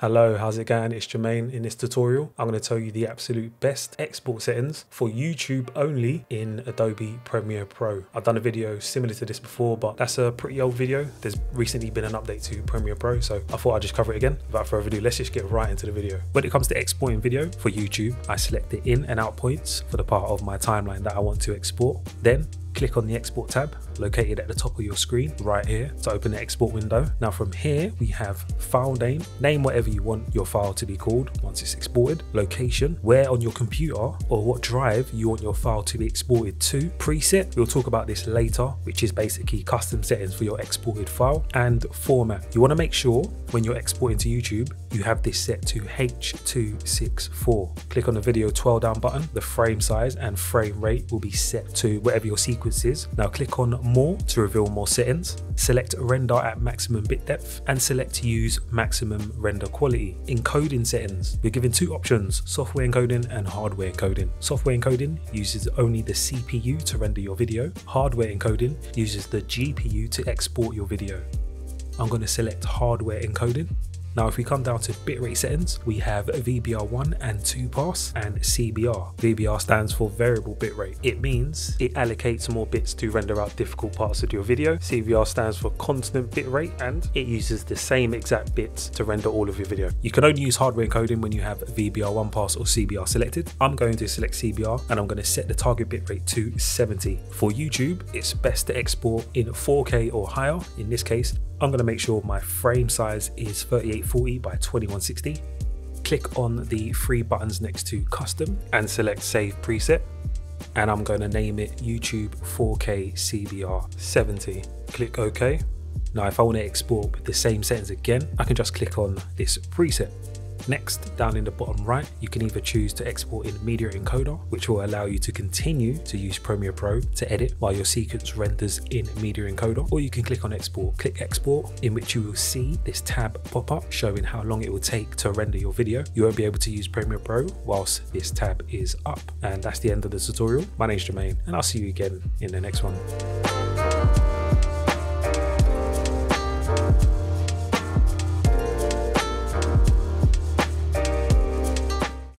Hello, how's it going? It's Jermaine. In this tutorial, I'm going to tell you the absolute best export settings for YouTube only in Adobe Premiere Pro. I've done a video similar to this before, but that's a pretty old video. There's recently been an update to Premiere Pro, so I thought I'd just cover it again. Without further ado, let's just get right into the video. When it comes to exporting video for YouTube, I select the in and out points for the part of my timeline that I want to export. Then click on the export tab located at the top of your screen right here to open the export window. Now from here we have file name, name whatever you want your file to be called once it's exported, location, where on your computer or what drive you want your file to be exported to, preset, we'll talk about this later, which is basically custom settings for your exported file and format. You want to make sure when you're exporting to YouTube, you have this set to H264. Click on the video 12 down button, the frame size and frame rate will be set to whatever your sequence is. Now click on more to reveal more settings. Select render at maximum bit depth and select use maximum render quality. Encoding settings. You're given two options, software encoding and hardware encoding. Software encoding uses only the CPU to render your video. Hardware encoding uses the GPU to export your video. I'm going to select hardware encoding now, if we come down to bitrate settings, we have VBR1 and 2 pass and CBR. VBR stands for variable bitrate. It means it allocates more bits to render out difficult parts of your video. CBR stands for constant bitrate and it uses the same exact bits to render all of your video. You can only use hardware encoding when you have VBR1 pass or CBR selected. I'm going to select CBR and I'm going to set the target bitrate to 70. For YouTube, it's best to export in 4K or higher. In this case, I'm going to make sure my frame size is 3840 by 2160. Click on the three buttons next to custom and select save preset. And I'm going to name it YouTube 4K CBR 70. Click OK. Now if I want to export the same settings again, I can just click on this preset. Next, down in the bottom right, you can either choose to export in Media Encoder, which will allow you to continue to use Premiere Pro to edit while your sequence renders in Media Encoder, or you can click on Export. Click Export, in which you will see this tab pop up showing how long it will take to render your video. You won't be able to use Premiere Pro whilst this tab is up. And that's the end of the tutorial. My name is Jermaine, and I'll see you again in the next one.